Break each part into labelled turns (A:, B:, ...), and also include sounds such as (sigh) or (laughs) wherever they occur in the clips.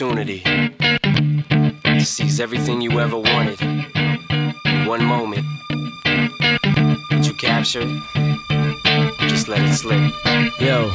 A: opportunity to seize everything you ever wanted in one moment. Did you capture it? Just let it slip.
B: Yo.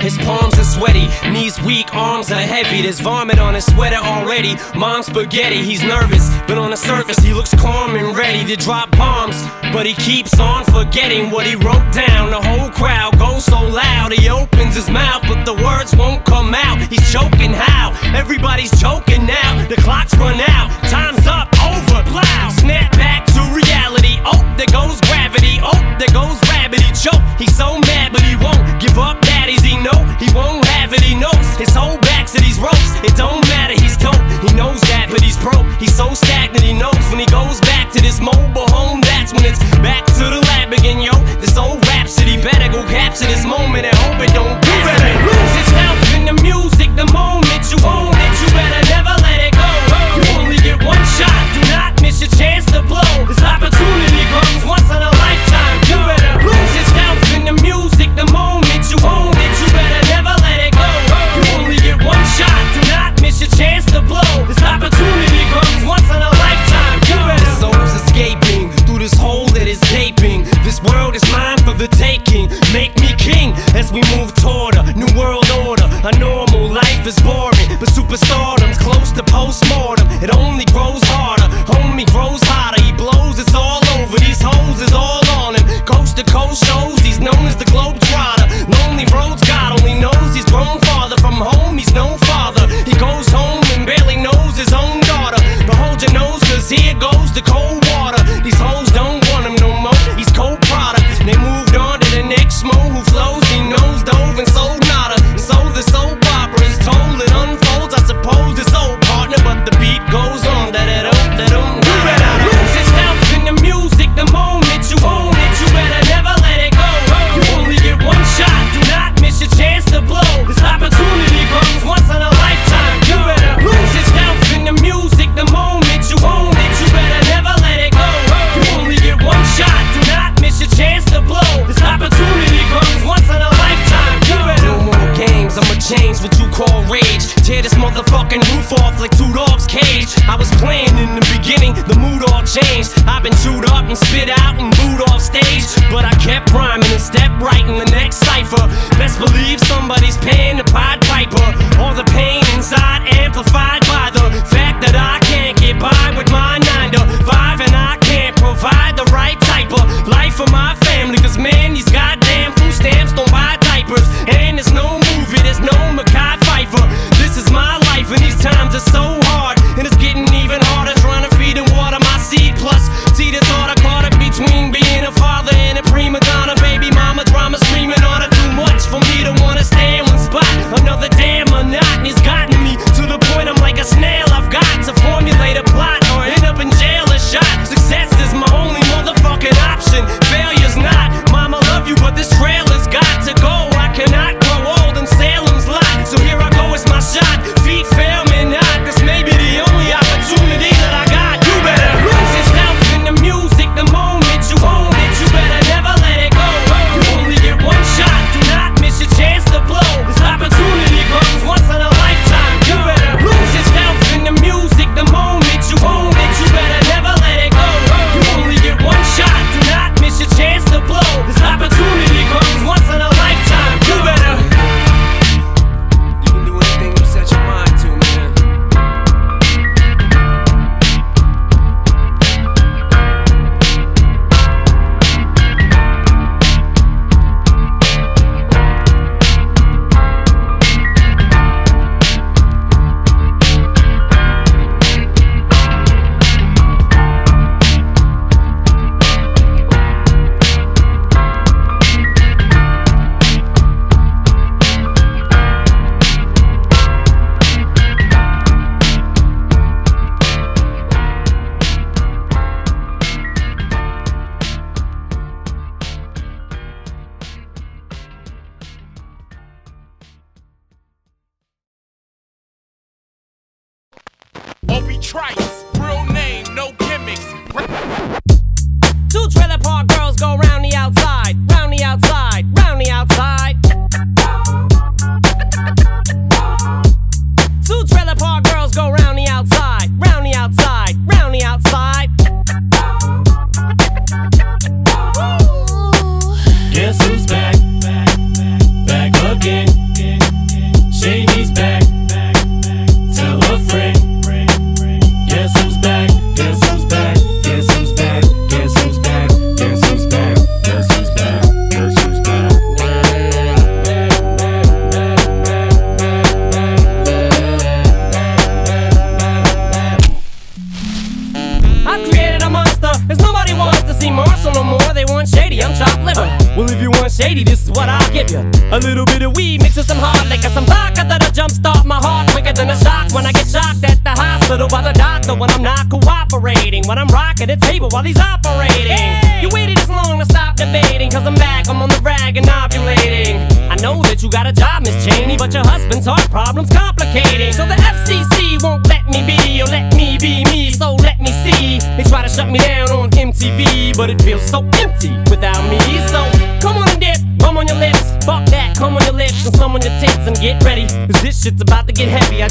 B: His palms are sweaty, knees weak, arms are heavy, there's vomit on his sweater already. Mom's spaghetti, he's nervous, but on the surface he looks calm and ready to drop bombs. But he keeps on forgetting what he wrote down. The whole crowd goes so loud, he opens his mouth, but the words won't come out. He's choking how? Everybody's choking now. The clock's run out, time's up, over, plow. Snap back to reality. Oh, there goes gravity. Oh, there goes rabbit. He choke. He's so mad, but he won't give up. Daddies, he know he won't gravity notes his whole back to these ropes. It don't matter, he's dope. He knows that, but he's broke. He's so stagnant, he knows when he goes back to this mode.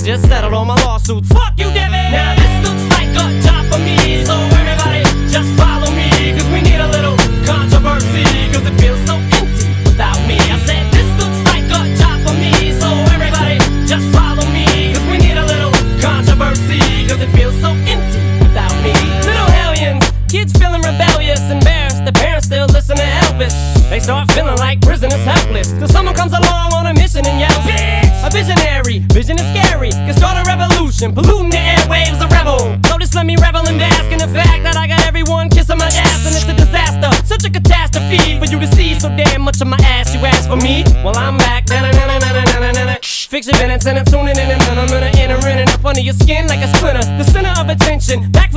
B: Just settled all my lawsuits. And I'm tuning in and then I'm gonna enter in and up under your skin like a splinter. The center of attention, back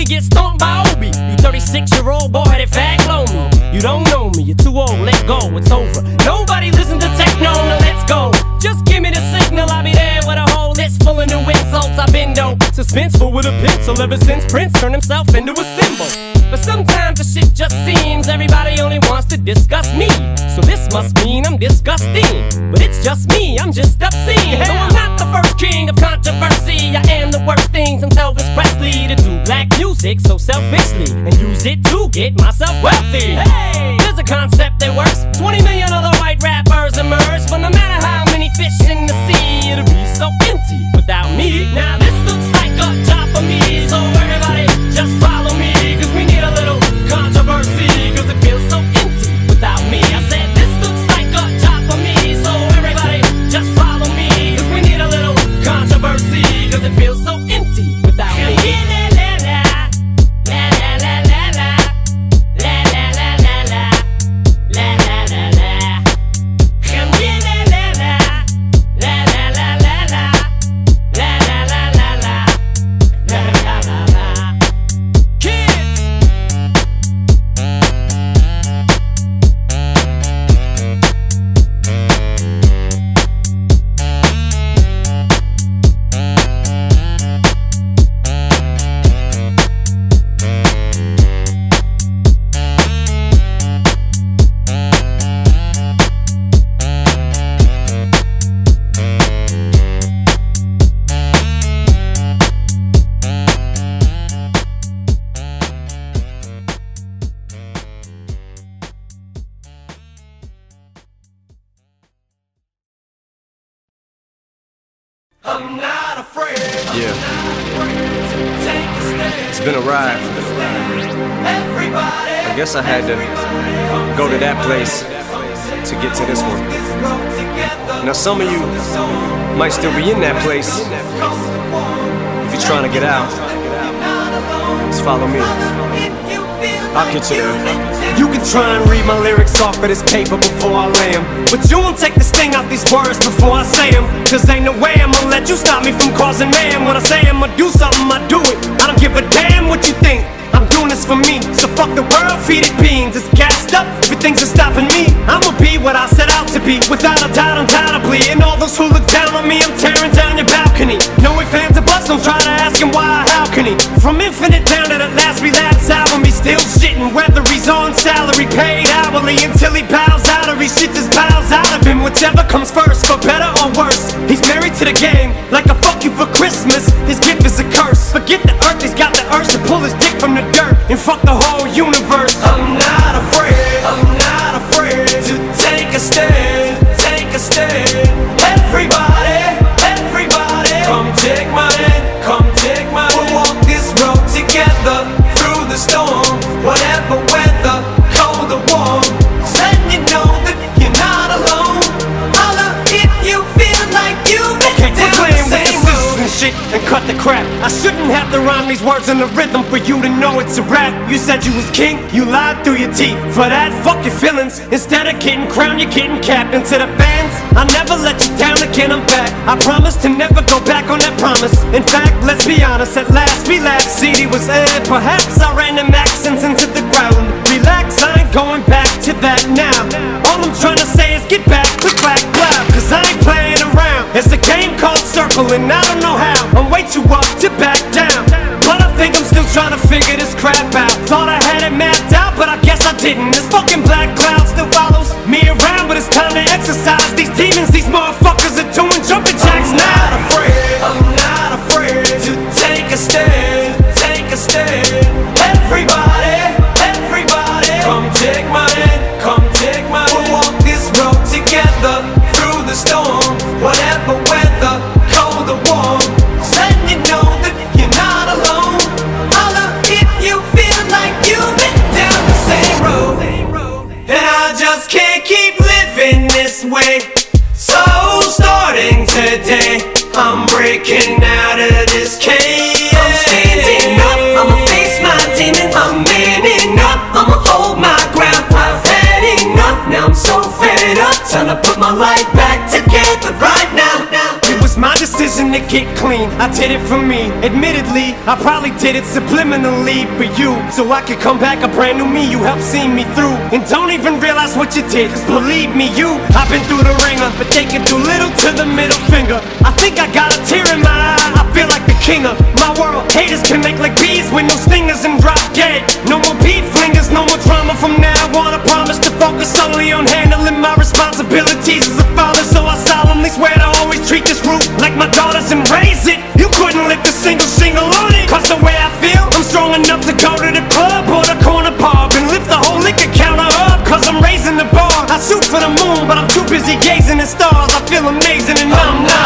B: You get stomped by Obie. You 36 year old boy headed fag me. You don't know me, you're too old, let go, it's over. Nobody listen to techno, now let's go. Just give me the signal, I'll be there with a whole list full of new insults. I've been dope, suspenseful with a pencil ever since Prince turned himself into a symbol. But sometimes the shit just seems everybody only wants to discuss me. So this must mean I'm disgusting. But it's just me, I'm just obscene. Though I'm not the first king of controversy, I am the worst thing since Elvis Presley to do black music so selfishly and use it to get myself wealthy. Hey, there's a concept that works. 20 million other white rappers emerge, but no matter how many fish in the sea, it'll be so empty without me. Now this looks like a job for me, so
A: guess I had to go to that place to get to this one. Now, some of you might still be in that place. If you're trying to get out, just follow me. I'll get you there. You can try and read my lyrics off of this paper before I lay them But you won't take the sting out these words before I say 'em. Cause ain't no way I'ma let you stop me from causing man. When I say I'ma do something, I do it. I don't give a damn what you think.
B: Just for me. So fuck the world, feed it beans. It's gassed up, everything's just stopping me. I'ma be what I set out to be, without a doubt, undoubtedly. And all those who look down on me, I'm tearing down your balcony. No ifs, fans or buts, don't try to ask him why, how can he? From infinite down to the last relapse album, he's still shitting. Whether he's on salary, paid hourly, until he bows out or he shit just bows out of him. Whichever comes first, for better or worse. He's married to the game, these words in the rhythm for you to know it's a rap. You said you was king, you lied through your teeth. For that, fuck your feelings. Instead of getting crowned, you're getting capped. And to the fans, I'll never let you down again. I'm back. I promise to never go back on that promise. In fact, let's be honest. At last we laughed. CD was aired. Perhaps I ran them accents into the ground. Relax, I ain't going back to that now. All I'm trying to say is get back, click clack, clap. Cause I ain't playing around. It's a game called circling, I don't know how. I'm way too up to back didn't. This fucking black cloud still follows to get clean. I did it for me. Admittedly, I probably did it subliminally for you. So I could come back a brand new me. You helped see me through. And don't even realize what you did. Cause believe me, you, I've been through the ringer. But they can do little to the middle finger. I think I got a tear in my eye. I feel like the king of my world. Haters can make like bees with no stingers and drop dead. No more beef flingers, no more drama from now on. I promise to focus solely on handling my responsibilities as a father. So I solemnly swear to always treat this group like my daughters and raise it. You couldn't lift a single single on it. Cause the way I feel, I'm strong enough to go to the club or the corner pub and lift the whole liquor counter up. Cause I'm raising the bar. I shoot for the moon, but I'm too busy gazing at stars. I feel amazing and I'm not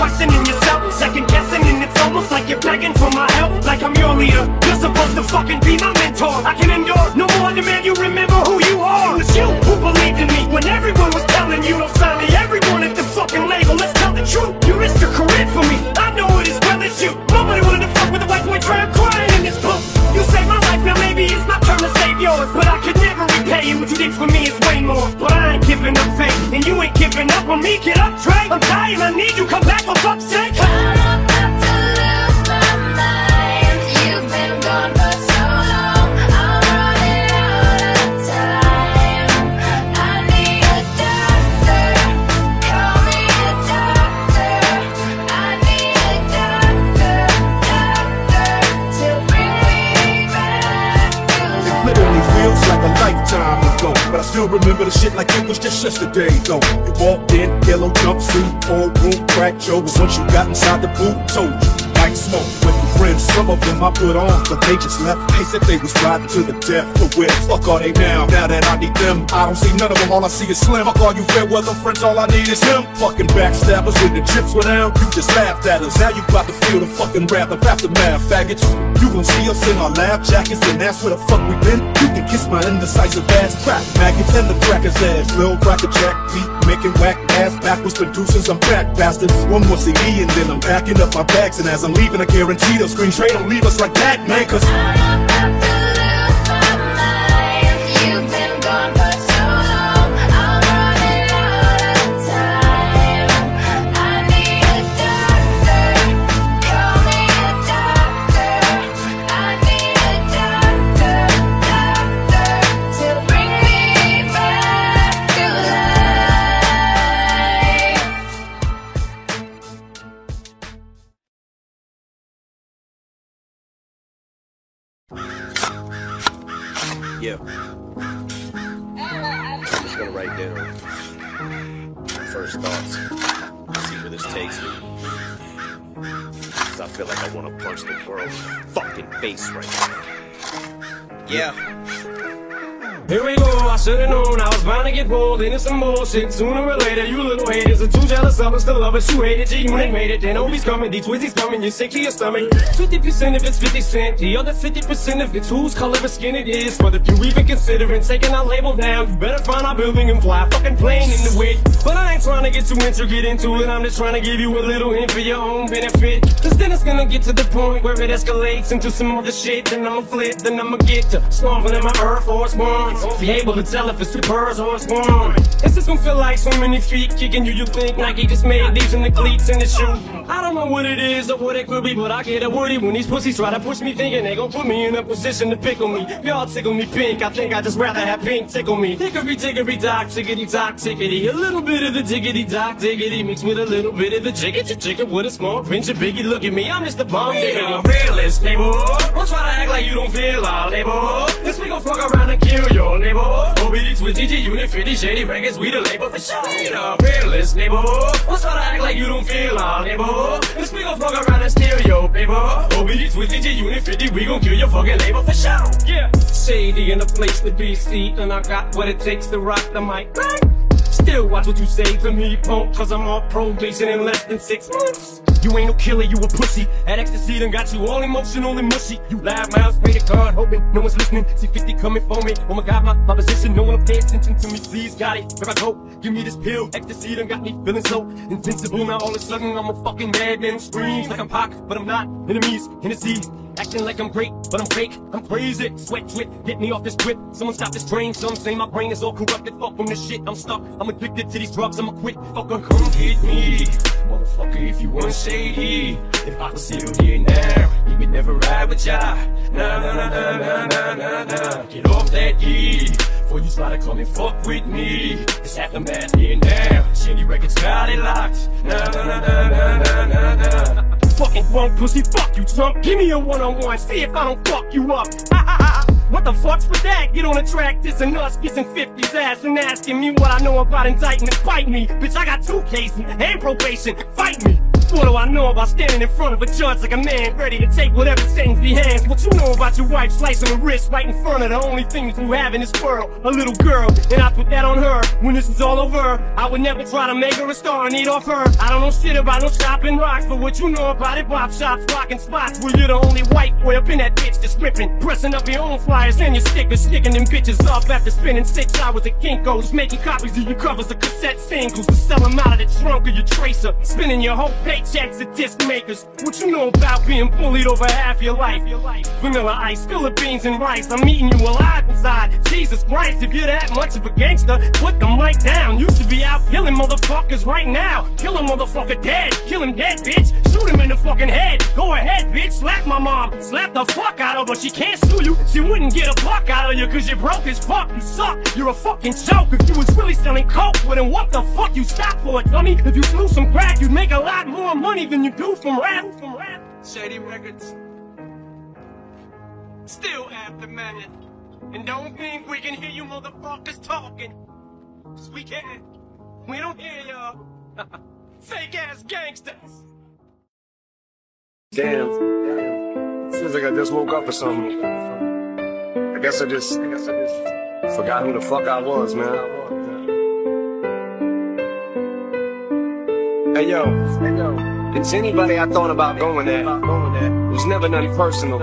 B: questioning yourself, second guessing, and it's almost like you're begging for my help. Like I'm your leader, you're supposed to fucking be my mentor. I can end giving up on me, get up, Trey. I'm dying, I need you, come back for fuck's sake.
C: remember the shit like it was just yesterday, though. You walked in, yellow jumpsuit, old room, crack jokes. Once you got inside the booth, told you like smoke with the friends, Some of them I put on, but they just left. They said they was riding to the death. But where the fuck are they now? Now that I need them, I don't see none of them. All I see is Slim. Fuck all you fair weather friends, all I need is him. Fucking backstabbers when the chips were down. You just laughed at us. Now you got to feel the fucking wrath of aftermath, faggots. You gon' see us in our lab jackets, and that's where the fuck we been. You can kiss my indecisive ass, crack maggots and the crackers ass. Lil cracker jack beat, making whack ass backwards producers. I'm back bastards. One more CD and then I'm packing up my bags, and as I'm leaving, I guarantee they'll screen trade. Don't leave us like that, man, cause.
D: Takes me. Cause I feel like I wanna punch the world fucking face right now. Yeah.
B: Here we go, I should've known I was bound to get pulled into some bullshit. Sooner or later, you little haters are too jealous of us, still love us. You hate it, G-Unit made it, then Obie's coming, Twizzies coming You're sick to your stomach. 50% of it's 50 cent The other 50% of it's whose color of skin it is. But if you even considering taking our label down You better find our building and fly fucking plane in the wind. But I ain't trying to get too intricate into it I'm just trying to give you a little hint for your own benefit. Cause then it's gonna get to the point where it escalates into some other shit. Then I'ma flip, then I'ma get to stomping in my Air Force Won't be able to tell if it's two birds or it's one It's just gonna feel like so many feet kicking you. You think Nike just made these in the cleats in the shoe I don't know what it is or what it could be But I get a woody when these pussies try to push me Thinking they gon' put me in a position to pickle me. Y'all tickle me pink, I think I just rather have pink tickle me. Hickory dickory dock, tickety tock, tickety. A little bit of the diggity dock, diggity Mixed with a little bit of the jiggity jigger With a small pinch of biggie. Look at me, I'm Mr. Bomb Digger. Realist, neighbor. Don't try to act like you don't feel our label This we gon' fuck around and kill your neighbor OBD, Twizzy, G, Unit, 50, Shady Records We the label for sure. You know, realist, neighbor Don't try to act like you don't feel our label This we gon' fuck around and steal your paper. OBD, Twizzy, G, Unit, 50 We gon' kill your fucking label for sure. Yeah. Shady in the place to be seen And I got what it takes to rock the mic Still watch what you say to me, punk, cause I'm on probation in less than six months. You ain't no killer, you a pussy. That ecstasy done got you all emotional and mushy. You loud mouth, pray to God, hoping no one's listening. See 50 coming for me. Oh my god, my, my position, no one pay attention to me. Please, got it. Where I go, give me this pill. Ecstasy done got me feeling so invincible. Now all of a sudden I'm a fucking madman. Screams like I'm Pac, but I'm not. Enemies, Hennessy, Acting like I'm great, but I'm fake. I'm crazy. Sweat drip, get me off this trip. Someone stop this train. Some say my brain is all corrupted. Fuck from this shit. I'm stuck. I'm addicted to these drugs. I'ma quit. Fucker, come get me. Motherfucker, if you want shady. If I was still here now, he would never ride with ya. Nah, nah, nah, nah, nah, nah, nah, nah. Get off that E. Before you try to come and fuck with me. It's aftermath here now. Shady Records got it locked. Nah, nah, nah, nah, nah, nah, nah, nah fucking punk pussy, fuck you, chump. Give me a one-on-one, see if I don't fuck you up. Ha ha ha. What the fuck's with that? Get on the track, this and us, kissing 50's ass and asking me what I know about indictment. Fight me, bitch, I got two cases and probation. Fight me. What do I know about standing in front of a judge like a man ready to take whatever sentence he hands? What you know about your wife slicing her wrist right in front of the only thing you have in this world, a little girl, and I put that on her. When this is all over, I would never try to make her a star and eat off her. I don't know shit about no shopping rocks, but what you know about it, pop shops, rocking spots where you're the only white boy up in that bitch just ripping, pressing up your own flyers and your stickers, sticking them bitches off after spending six hours at Kinko's, making copies of your covers of cassette singles to sell them out of the trunk of your tracer, spending your whole paychecks at disc makers. What you know about being bullied over half your life? Vanilla ice, Philippines and rice. I'm eating you alive inside. Jesus Christ, if you're that much of a gangster, put the mic down. You should be out killing motherfuckers right now. Kill a motherfucker dead. Kill him dead, bitch. Shoot him in the fucking head. Go ahead, bitch. Slap my mom. Slap the fuck out of her. She can't sue you. She wouldn't get a buck out of you cause you're broke as fuck. You suck. You're a fucking joke. If you was really selling coke, well then what the fuck you stop for, dummy? If you slew some crack, you'd make a lot more money than you do from rap. From rap. Shady Records. Still aftermath. And don't think we can hear you motherfuckers talking. Cause we can't. We don't hear y'all. (laughs) Fake ass gangsters.
E: Damn. Seems like I just woke up or something. I guess I just, I guess I just forgot who the fuck I was, man. Hey yo, hey yo. It's anybody I thought about going there. It was never nothing personal.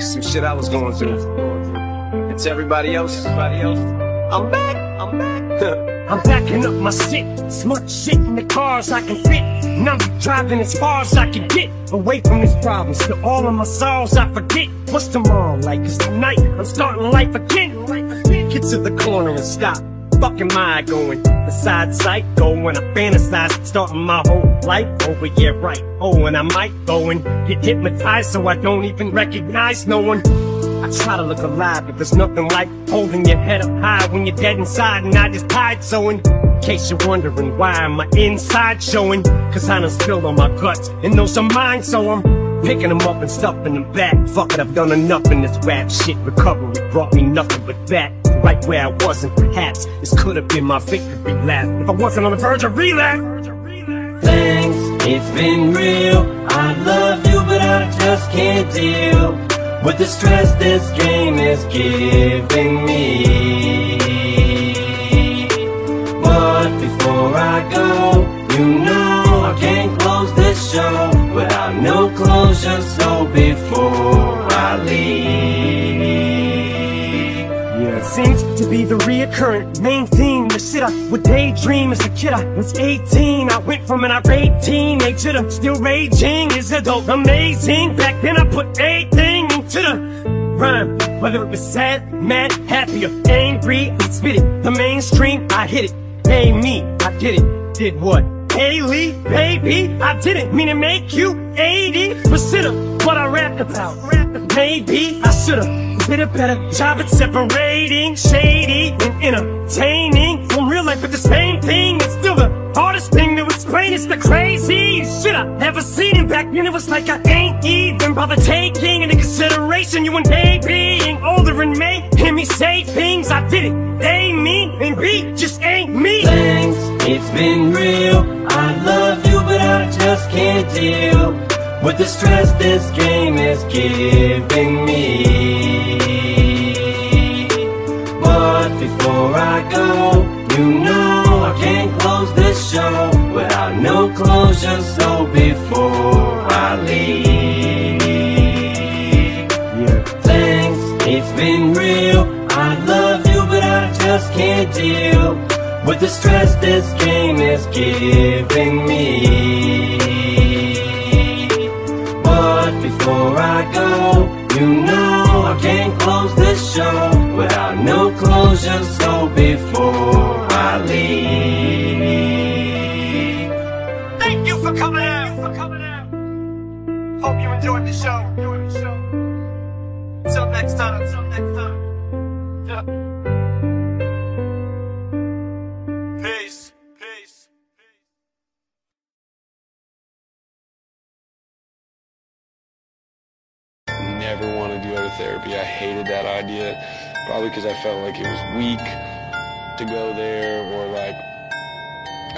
E: Some shit I was going through. It's everybody else. Everybody else. I'm back. I'm back. (laughs)
B: I'm backing up my shit, smart shit in the cars I can fit. And I'm driving as far as I can get away from these problems. To all of my sorrows, I forget what's tomorrow like. Cause tonight I'm starting life again. Get to the corner and stop. Fuck am I going? Besides psycho when I fantasize, starting my whole life over. Yeah, right. Oh, and I might go and get hypnotized so I don't even recognize no one. I try to look alive, but there's nothing like holding your head up high when you're dead inside, and I just hide. So, in case you're wondering why my inside showing, cause I done spilled on my guts, and those are mine, so I'm picking them up and stuffing them back. Fuck it, I've done enough in this rap shit. Recovery brought me nothing but that. Right where I was, and perhaps this could have been my victory lap if I wasn't on the verge of relapse.
E: Thanks, it's been real. I love you, but I just can't deal with the stress this game is giving me. But before I go, you know I can't close this show without no closure. So before I leave,
B: to be the reoccurrent main theme. The shit I would daydream as a kid. I was 18. I went from an irate teenager to still raging. Is adult amazing? Back then I put everything into the rhyme. Whether it was sad, mad, happy, or angry, I spit it. The mainstream, I hit it. Hey me, I did it. Did what? Hailie, baby, I didn't mean to make you 80% of what I rapped about. Maybe I should've did a better job at separating shady and entertaining from real life. But the same thing is still the hardest thing to explain. It's the craziest shit I've ever seen. And back then it was like I ain't even bother taking into consideration you and they being older and making me say things I didn't. They mean and B just ain't me.
E: thanks, it's been real. I love you, but I just can't deal with the stress this game is giving me. But before I go, you know I can't close this show without no closure. So before I leave,
B: Yeah.
E: thanks, it's been real. I love you, but I just can't deal with the stress this game is giving me. Before I go, you know I can't close this show without no closure. So before I leave.
B: Thank you for coming out. For coming out. Hope you enjoyed the show. Enjoyed the show. Till next time. Till next time. Yeah.
F: Never wanted to go to therapy. I hated that idea, probably because I felt like it was weak to go there, or like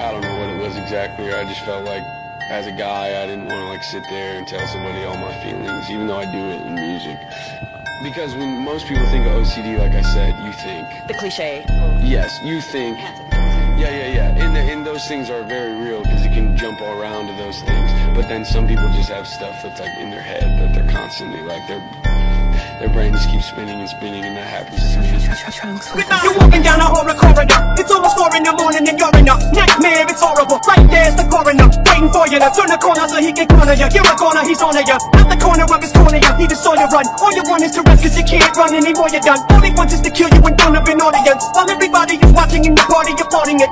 F: I don't know what it was exactly. or I just felt like as a guy, I didn't want to like sit there and tell somebody all my feelings, even though I do it in music. Because when most people think of OCD, like I said, you think
G: The cliche.
F: yes, you think yeah, yeah, yeah. And, the, and those things are very real because you can jump all around to those things. But then some people just have stuff that's like in their head that they're constantly like their their brain just keeps spinning and spinning, and that happens to me.
B: You're walking down a horror corridor. It's almost four in the morning and you're in a nightmare. It's horrible. Right there's the coroner waiting for you to turn the corner so he can corner you. You're a corner, he's on you. Out the corner of his corner, you need to saw you run. All you want is to rest cause you can't run anymore. You're done. All he wants is to kill you in front of an audience. While everybody is watching in the party, you're partying it.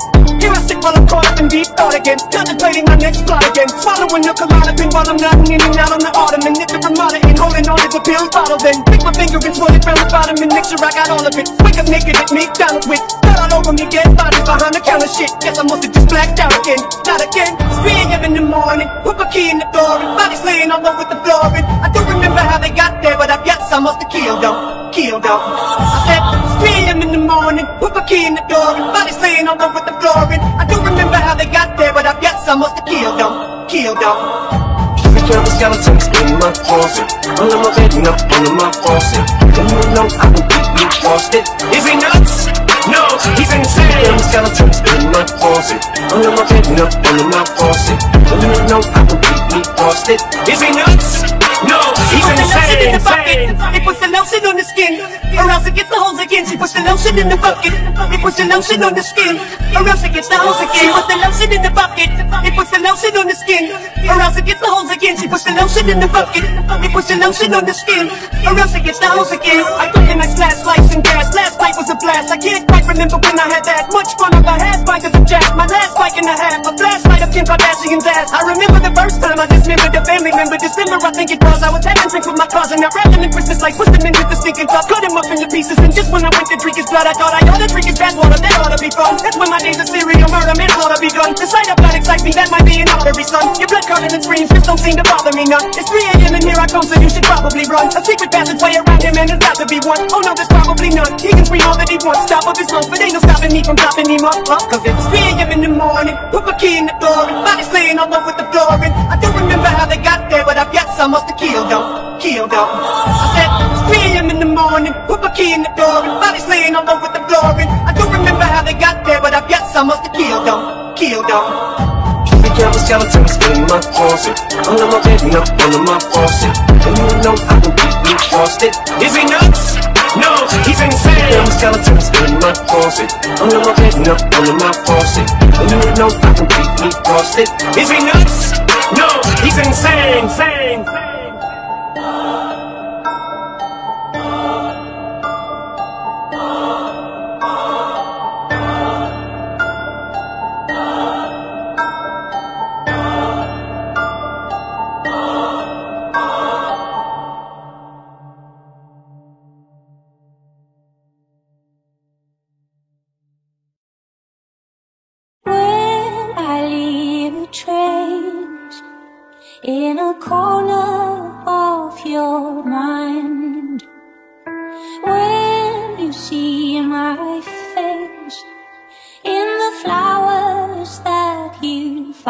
B: I sit while I'm caught up in deep thought again. Contemplating my next plot again. Swallowing a Klonopin while I'm nodding in and out on the ottoman. If the Ramada ain't holding on to the pill bottle, then pick my finger and swirl it round the bottom and make I got all of it. Wake up naked at McDonald's with blood all over me, dead bodies behind the counter shit. Guess I must have just blacked out again. Not again. It's 3 a.m. in the morning. Put my key in the door and bodies laying all over the floor. And I don't remember how they got there, but I guess I must have killed them. Killed them. I said, it's 3 a.m. in the morning. Put my key in the door and bodies laying all over the floor. And I don't remember how they got there, but I guess I must have killed them. Killed them.
E: Picture of skeletons in my closet Under my bed, not under my faucet And you know I completely lost it
B: Is he nuts? No, he's
E: Picture of
B: insane.
E: skeletons in my closet Under my bed, not under my faucet And you know I completely lost it
B: Is he nuts? No, he's
H: Put the lotion in the bucket. It puts the lotion on the skin. Or else it gets the holes again. She puts the lotion in the bucket. It puts the lotion on the skin. Or else it gets the holes again. She puts the lotion in the bucket. It puts the lotion on the skin. Or else it gets the holes again. She puts the lotion in the bucket. It puts the lotion on the skin. Or else it gets the holes again. I took in like slash, slice, and gas. Last night was a blast. I can't quite remember when I had that much fun a half bite of the jack. My last bike and a half. A flashlight of Kim Kardashian's ass. I remember the first time I dismembered a family member. December, I think it was. I was having drinks with my cousin. I wrapped in Christmas lights, pushed him into the stinking cup, cut him up into pieces. And just when I went to drink his blood, I thought I ought to drink his bad water. That ought to be fun. That's when my days of serial murder manslaughter begun. The sight of blood excites me. That might be an artery, son. Your blood curdling screams just don't seem to bother me none. It's 3 a.m. and here I come, so you should probably run. A secret passageway around him, and there's got to be one. Oh no, there's probably none. He can scream all that he wants. Stop up his home, but ain't no stopping me from dropping him up. up. Cause it's 3 a.m. in the morning. Put my key in the door and body's laying all over the floor. And I don't remember how they got there, but I guess I must have killed them. Killed them. I said, it's 3 a.m. in the morning. Put my key in the door and body's laying all over the floor. And I don't remember how they got there, but I guess I must have killed them. Killed them.
E: Become a skeleton in my closet Under my bed, up under my faucet And you know I can you frosted
B: Is he nuts? No, he's insane.
E: Become a skeleton in my closet Under my bed, up under my faucet And you know I can you frosted
B: Is he nuts? No, he's insane. insane.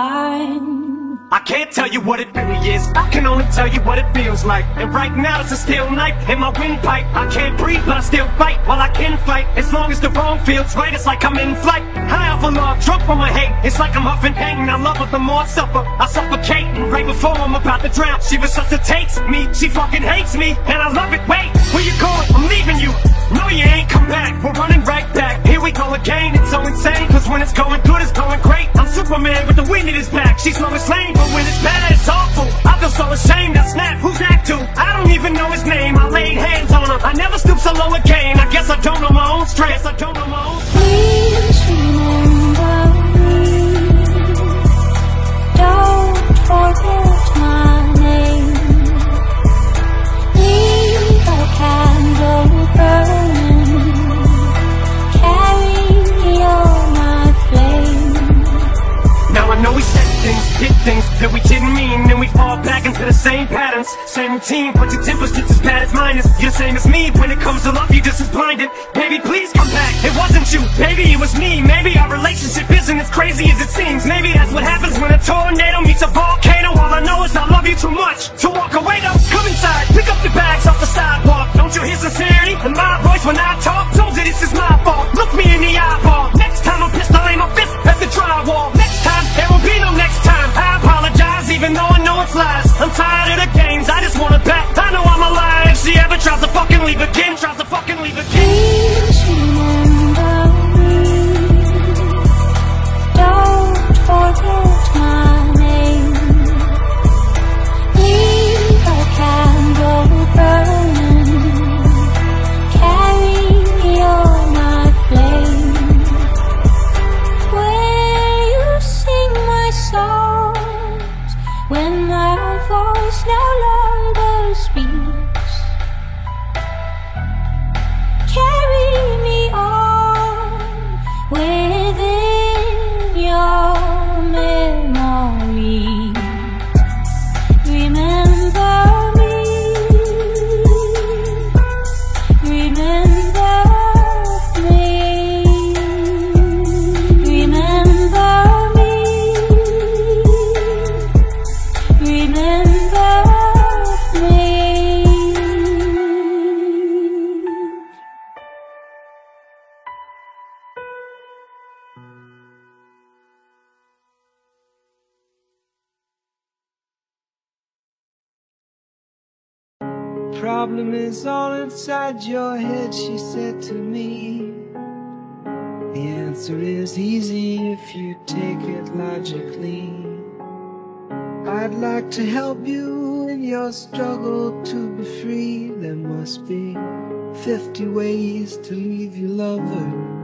I: I
B: can't tell you what it really is. I can only tell you what it feels like. And right now it's a steel night in my windpipe. I can't breathe, but I still fight while I can fight. As long as the wrong feels right, it's like I'm in flight. High off of love, drunk from my hate. It's like I'm huffing pain. I love her the more I suffer. I suffocate. And right before I'm about to drown, she resuscitates me. She fucking hates me, and I love it. Wait, where you going? I'm leaving you. No, you ain't come back. We're running right back. Here we go again. So insane. Cause when it's going good, it's going great. I'm Superman with the wind in his back. She's slow as but when it's bad, it's awful. I feel so ashamed. I snap. Who's that to? I don't even know his name. I laid hands on him. I never stoop so low again. I guess I don't know my own strength. I don't know my own
I: Please
B: did things that we didn't mean Then we fall back into the same patterns. Same routine, but your temper's just as bad as mine is. You're the same as me, when it comes to love you're just as blinded. Baby, please come back, it wasn't you, baby, it was me. Maybe our relationship isn't as crazy as it seems. Maybe that's what happens when a tornado meets a volcano. All I know is I love you too much to walk away though. Come inside, pick up your bags off the sidewalk. Don't you hear sincerity in my voice when I talk? Told you this is my fault, look me in the eyeball I'm tired of the games, I just wanna bet. I know I'm alive. She ever tries to fucking leave again Tries to
J: inside your head, she said to me. The answer is easy if you take it logically. I'd like to help you in your struggle to be free. There must be 50 ways to leave your lover.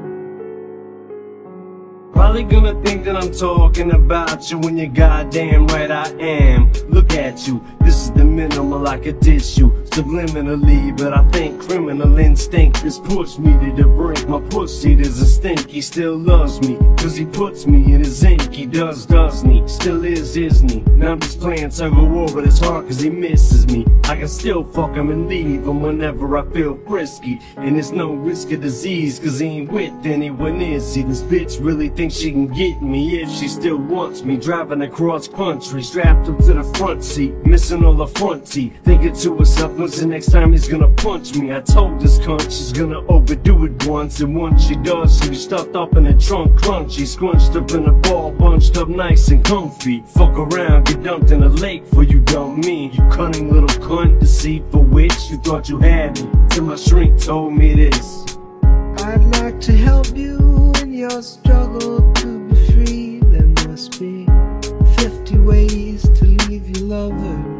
E: Probably gonna think that I'm talking about you when you're goddamn right I am. Look at you, this is the minimal I could dish you subliminally, but I think criminal instinct has pushed me to the brink. My pussy doesn't stink, he still loves me, cause he puts me in his ink. He does, doesn't he? Still is, isn't he? Now I'm just playing tug of war, but it's hard cause he misses me. I can still fuck him and leave him whenever I feel frisky. And there's no risk of disease, cause he ain't with anyone, is he? This bitch really thinks she can get me if she still wants me. Driving across country, strapped up to the front seat, missing all the front teeth. Thinking to herself, when's the next time he's gonna punch me? I told this cunt she's gonna overdo it once, and once she does, she be stuffed up in the trunk, crunchy, scrunched up in a ball, bunched up nice and comfy. Fuck around, get dumped in a lake for you dumb me. You cunning little cunt, deceitful witch. You thought you had me, till my shrink told me this.
J: I'd like to help you your struggle to be free. There must be 50 ways to leave your lover.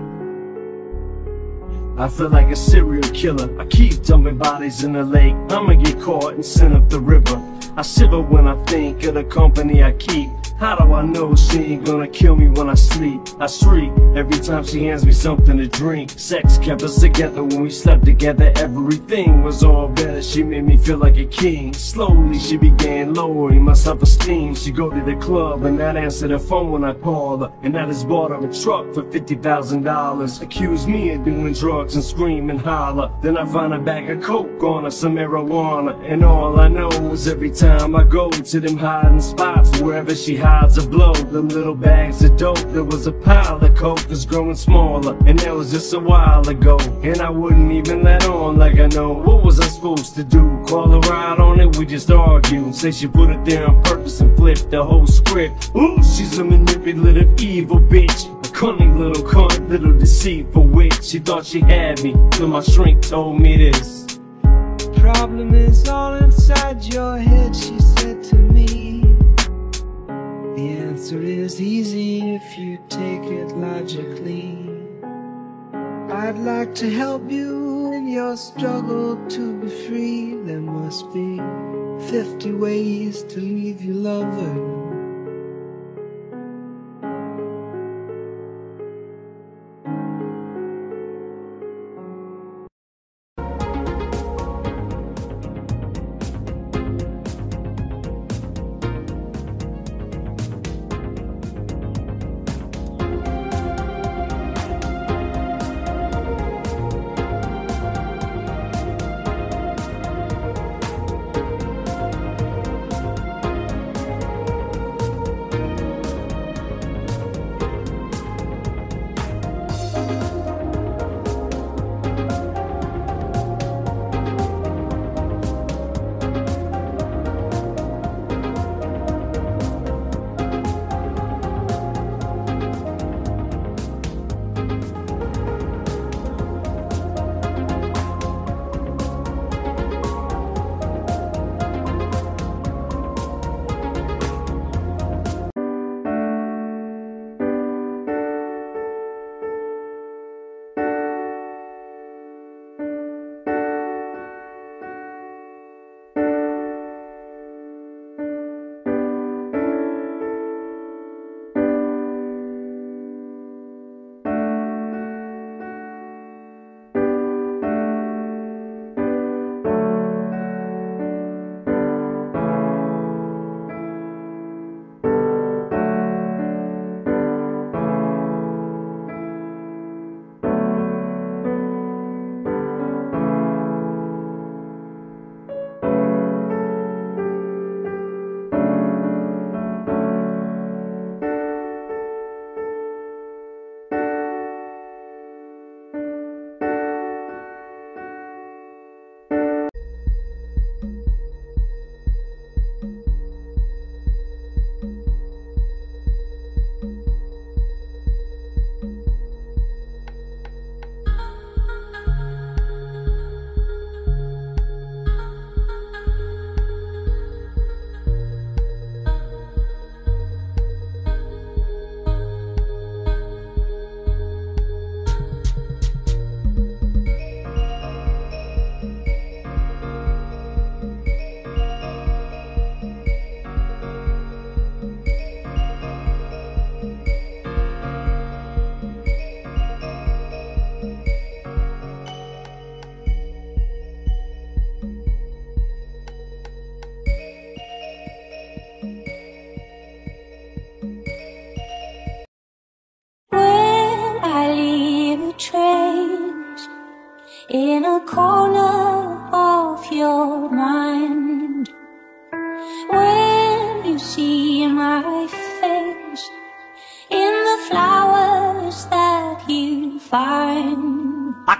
E: I feel like a serial killer. I keep dumping bodies in the lake. I'ma get caught and sent up the river. I shiver when I think of the company I keep. How do I know she ain't gonna kill me when I sleep? I shriek every time she hands me something to drink. Sex kept us together when we slept together. Everything was all better. She made me feel like a king. Slowly she began lowering my self-esteem. She go to the club and not answer the phone when I call her. And I just bought her a truck for fifty thousand dollars. Accuse me of doing drugs and scream and holler. Then I find a bag of coke on her, some marijuana. And all I know is every time I go to them hiding spots, wherever she hides a blow, them little bags of dope. There was a pile of coke that's growing smaller, and that was just a while ago. And I wouldn't even let on like I know. What was I supposed to do? Call her out on it? We just argued. Say she put it there on purpose and flipped the whole script. Ooh, she's a manipulative, evil bitch. A cunning little cunt, little deceitful witch. She thought she had me, till my shrink told me this.
J: Problem is all inside your head, she said to me. The answer is easy if you take it logically. I'd like to help you in your struggle to be free. There must be 50 ways to leave your lover.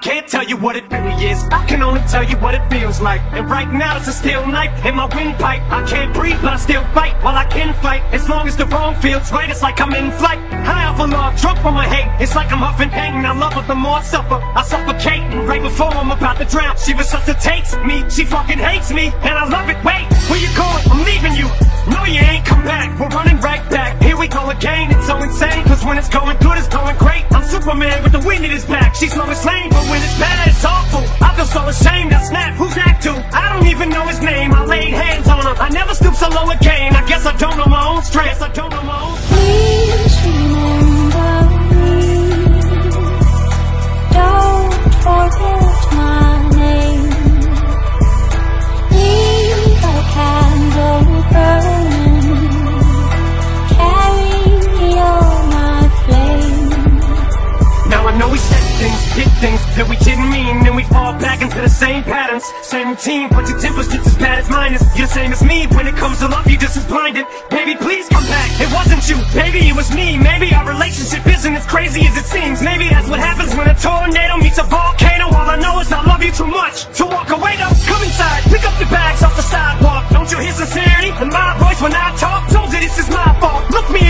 B: Can't tell you what it really is. I can only tell you what it feels like. And right now it's a steel knife in my windpipe. I can't breathe, but I still fight. While I can fight, as long as the wrong feels right, it's like I'm in flight. High off of love, drunk from my hate. It's like I'm huffing pain. I love her the more I suffer. I suffocate, and right before I'm about to drown, she resuscitates me. She fucking hates me, and I love it. Wait, where you going? I'm leaving you. No, you ain't come back. We're running right back. Here call it again. It's so insane, cause when it's going good, it's going great. I'm Superman with the wind in his back. She's Lois Lane, but when it's bad, it's awful. I feel so ashamed. I snap. Who's that to? I don't even know his name. I laid hands on him. I never stoop so low again. I guess I don't know my own strength. I don't know my own
I: Please remember me. Don't forget my name. Leave a candle burning.
B: did things that we didn't mean Then we fall back into the same patterns. Same routine, but your temper's just as bad as mine is. You're the same as me, when it comes to love you just as blinded. Baby, please come back, it wasn't you. Baby, it was me, maybe our relationship isn't as crazy as it seems. Maybe that's what happens when a tornado meets a volcano. All I know is I love you too much To walk away. Though, come inside, pick up your bags off the sidewalk. Don't you hear sincerity in my voice when I talk? Told you this is my fault, look me